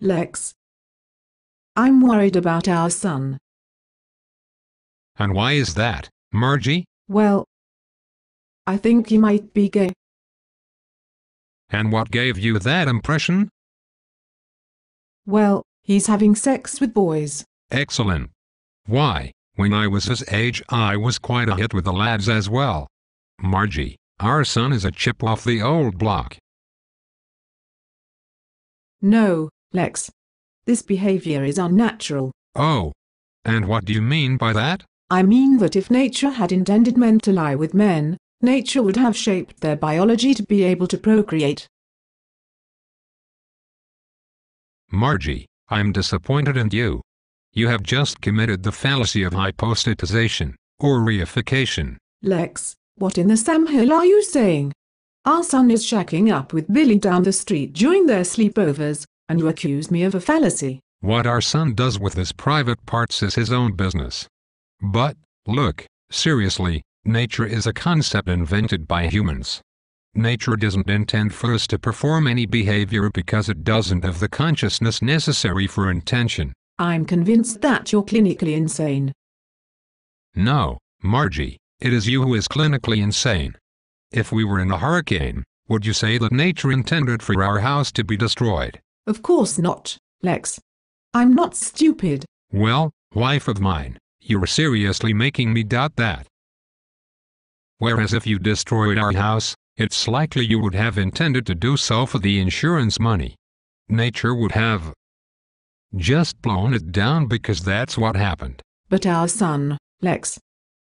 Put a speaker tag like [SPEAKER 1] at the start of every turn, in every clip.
[SPEAKER 1] Lex. I'm worried about our son.
[SPEAKER 2] And why is that, Margie?
[SPEAKER 1] Well, I think he might be gay.
[SPEAKER 2] And what gave you that impression?
[SPEAKER 1] Well, he's having sex with boys.
[SPEAKER 2] Excellent. Why, when I was his age I was quite a hit with the lads as well. Margie, our son is a chip off the old block.
[SPEAKER 1] No, Lex. This behavior is unnatural.
[SPEAKER 2] Oh. And what do you mean by that?
[SPEAKER 1] I mean that if nature had intended men to lie with men, nature would have shaped their biology to be able to procreate.
[SPEAKER 2] Margie, I'm disappointed in you. You have just committed the fallacy of hypostatization, or reification.
[SPEAKER 1] Lex, what in the Sam Hill are you saying? Our son is shacking up with Billy down the street during their sleepovers, and you accuse me of a fallacy.
[SPEAKER 2] What our son does with his private parts is his own business. But, look, seriously, nature is a concept invented by humans. Nature doesn't intend for us to perform any behavior because it doesn't have the consciousness necessary for intention.
[SPEAKER 1] I'm convinced that you're clinically insane.
[SPEAKER 2] No, Margie, it is you who is clinically insane. If we were in a hurricane, would you say that nature intended for our house to be destroyed?
[SPEAKER 1] Of course not, Lex. I'm not stupid.
[SPEAKER 2] Well, wife of mine, you're seriously making me doubt that. Whereas if you destroyed our house, it's likely you would have intended to do so for the insurance money. Nature would have just blown it down because that's what happened.
[SPEAKER 1] But our son, Lex.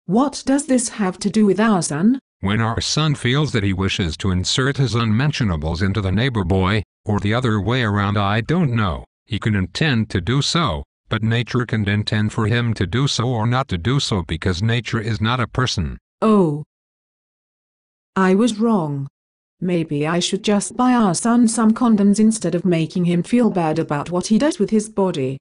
[SPEAKER 1] What does this have to do with our son?
[SPEAKER 2] When our son feels that he wishes to insert his unmentionables into the neighbor boy, or the other way around I don't know, he can intend to do so, but nature can intend for him to do so or not to do so because nature is not a person.
[SPEAKER 1] Oh. I was wrong. Maybe I should just buy our son some condoms instead of making him feel bad about what he does with his body.